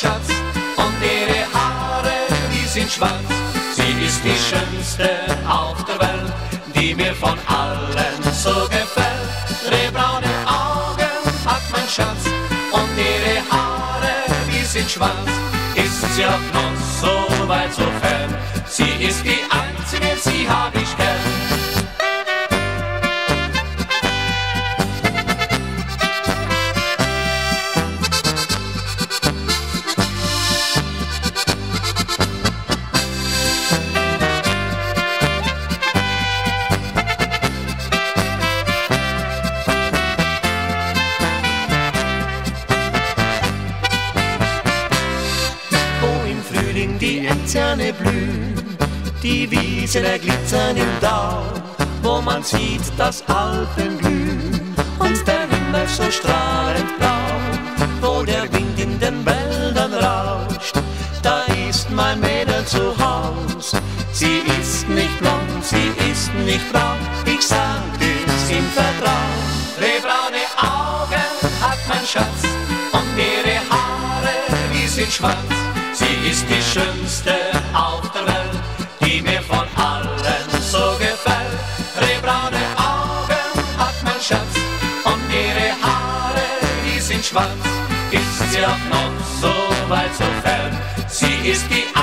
Schatz. Und ihre Haare, die sind schwarz. Sie ist die schönste auf der Welt, die mir von allen so gefällt. Rehbraune Augen hat mein Schatz und ihre Haare, die sind schwarz. Ist sie auch noch so weit so fern? Sie ist die einzige, sie hab die Enziane blühen, die Wiese der glitzern im Dau, wo man sieht, dass Alpen glühen und der Himmel so strahlend blau, wo der Wind in den Wäldern rauscht, da ist mein Mädel zu Haus. Sie ist nicht blond, sie ist nicht braun, ich sag es im Vertrauen. Rehbraune Augen hat mein Schatz und ihre Haare, die sind schwarz. Sie ist die schönste auf der Welt, die mir von allen so gefällt. Rehbraune Augen hat mein Schatz und ihre Haare, die sind schwarz. Ist sie auch noch so weit so fern? Sie ist die